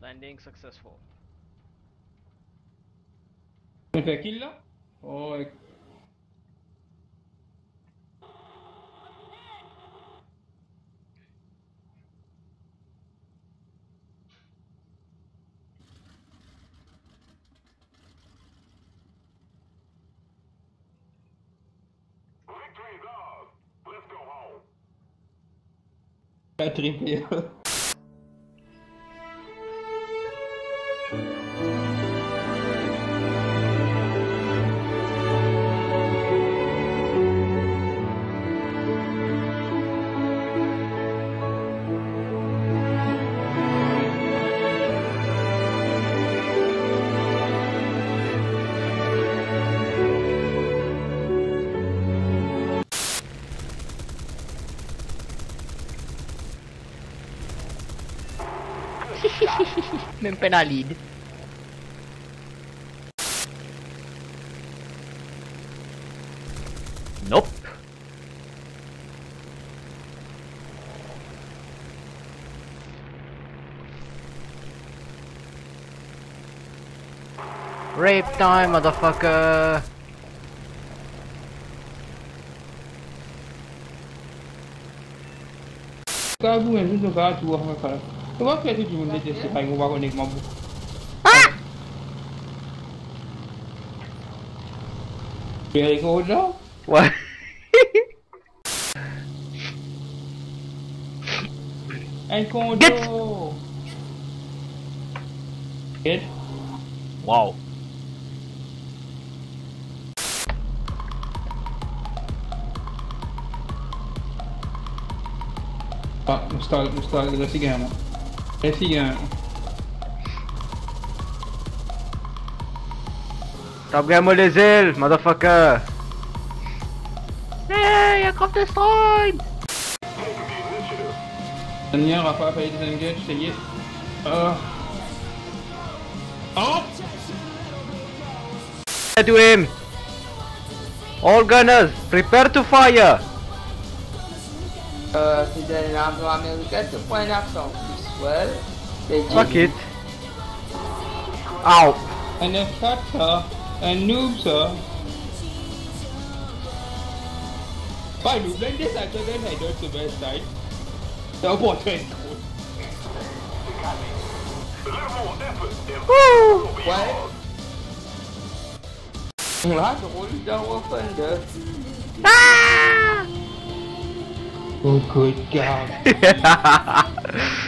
Landing successful. Tu fais kill là Oh, ouais. Même pas lead. Nope. Rape time, motherfucker. Kau Eu acredito de um desse pai, um bagulho com uma Ah! Very good, no? What? Encontrou! Get! Wow! Ah, no start, no start, agora sigamos. Eh, sige mo. Top Gun les ailes, motherfucker. Hey, aircraft destroyed. Daniel, Rafa, pas été engage, ça y est. Ah. Oh! To him. All gunners, prepare to fire. C'est de l'armée américaine de point d'action. Well, c'est Fuck it. Ow. And a fatter, and noob, sir. Why noob like this? I thought that I don't the best side. The water is cold. A little more effort and Woo. will be Ouais. ours. Là, drôle d'un weapon de. Ah! Oh, good God.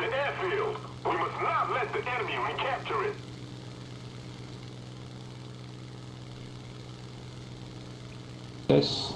The airfield. We must not let the enemy recapture it. Yes.